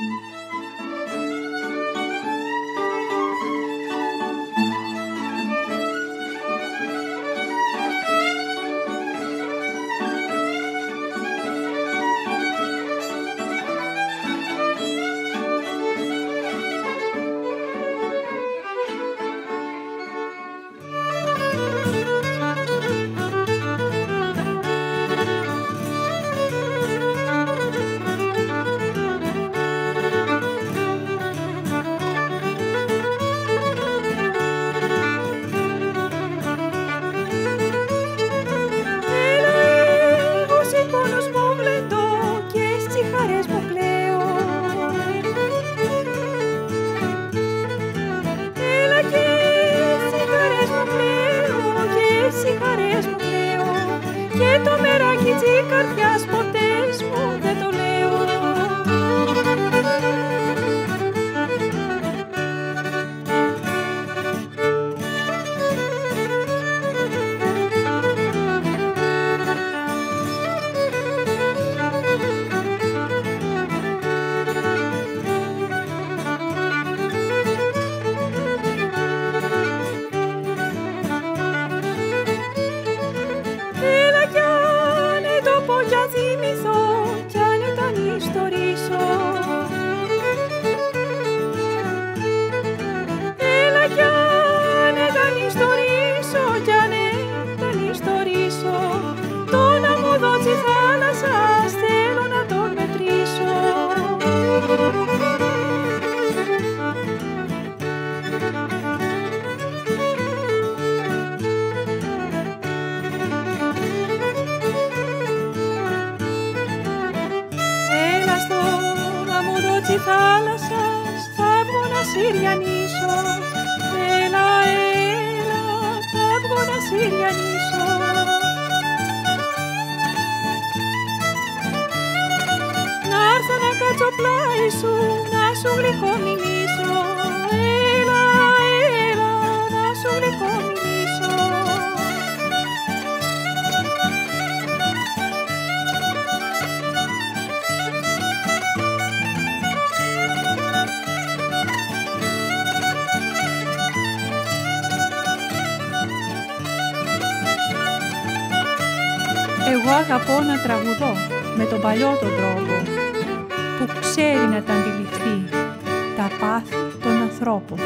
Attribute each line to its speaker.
Speaker 1: Mm-hmm. Ricardo. Jazzy. alas αγαπώ να τραγουδώ με τον παλιό τον τρόπο που ξέρει να τα αντιληφθεί τα πάθη των ανθρώπων.